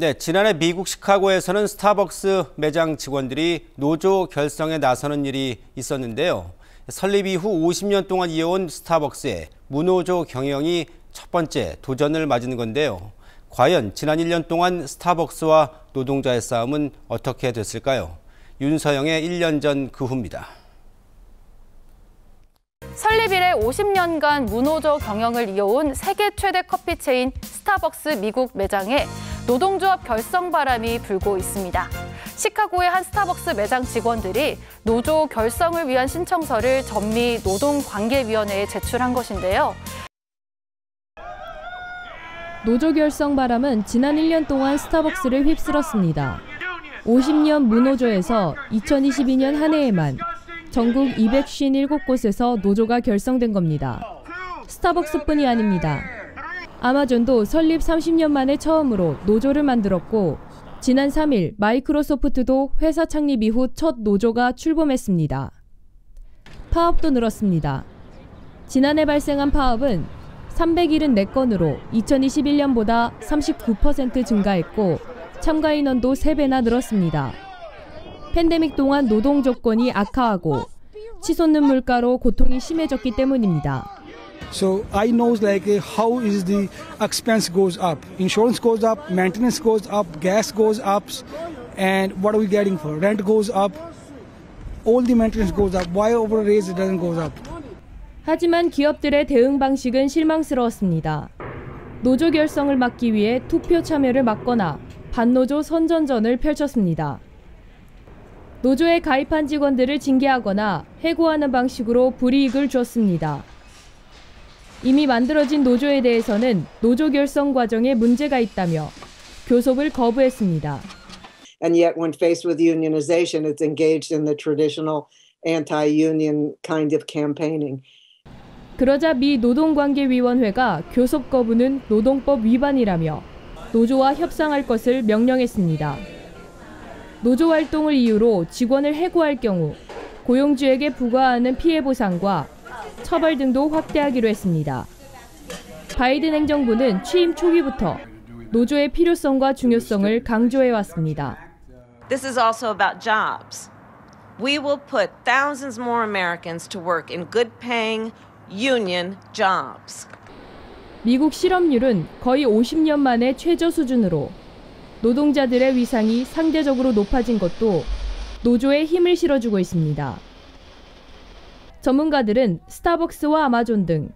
네, 지난해 미국 시카고에서는 스타벅스 매장 직원들이 노조 결성에 나서는 일이 있었는데요. 설립 이후 50년 동안 이어온 스타벅스의 무노조 경영이 첫 번째 도전을 맞은 건데요. 과연 지난 1년 동안 스타벅스와 노동자의 싸움은 어떻게 됐을까요? 윤서영의 1년 전 그 후입니다. 설립 이래 50년간 무노조 경영을 이어온 세계 최대 커피 체인 스타벅스 미국 매장에 노동조합 결성 바람이 불고 있습니다. 시카고의 한 스타벅스 매장 직원들이 노조 결성을 위한 신청서를 전미 노동관계위원회에 제출한 것인데요. 노조 결성 바람은 지난 1년 동안 스타벅스를 휩쓸었습니다. 50년 무노조에서 2022년 한 해에만 전국 257곳에서 노조가 결성된 겁니다. 스타벅스뿐이 아닙니다. 아마존도 설립 30년 만에 처음으로 노조를 만들었고 지난 3일 마이크로소프트도 회사 창립 이후 첫 노조가 출범했습니다. 파업도 늘었습니다. 지난해 발생한 파업은 374건으로 2021년보다 39% 증가했고 참가 인원도 3배나 늘었습니다. 팬데믹 동안 노동 조건이 악화하고 치솟는 물가로 고통이 심해졌기 때문입니다. So I know like how is the expense goes up. Insurance goes up, maintenance goes up, gas goes up, and what are we getting for? Rent goes up. All the maintenance goes up. Why over raise it doesn't goes up? 하지만 기업들의 대응 방식은 실망스러웠습니다. 노조 결성을 막기 위해 투표 참여를 막거나 반노조 선전전을 펼쳤습니다. 노조에 가입한 직원들을 징계하거나 해고하는 방식으로 불이익을 줬습니다. 이미 만들어진 노조에 대해서는 노조 결성 과정에 문제가 있다며 교섭을 거부했습니다. And yet when faced with unionization it's engaged in the traditional anti-union kind of campaigning. 그러자 미 노동관계위원회가 교섭 거부는 노동법 위반이라며 노조와 협상할 것을 명령했습니다. 노조 활동을 이유로 직원을 해고할 경우 고용주에게 부과하는 피해 보상과 처벌 등도 확대하기로 했습니다. 바이든 행정부는 취임 초기부터 노조의 필요성과 중요성을 강조해 왔습니다. This is also about jobs. We will put thousands more Americans to work in good paying union jobs. 미국 실업률은 거의 50년 만에 최저 수준으로 노동자들의 위상이 상대적으로 높아진 것도 노조에 힘을 실어주고 있습니다. 전문가들은 스타벅스와 아마존 등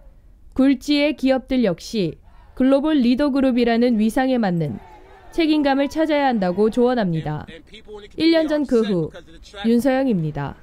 굴지의 기업들 역시 글로벌 리더 그룹이라는 위상에 맞는 책임감을 찾아야 한다고 조언합니다. 1년 전 그 후 윤서영입니다.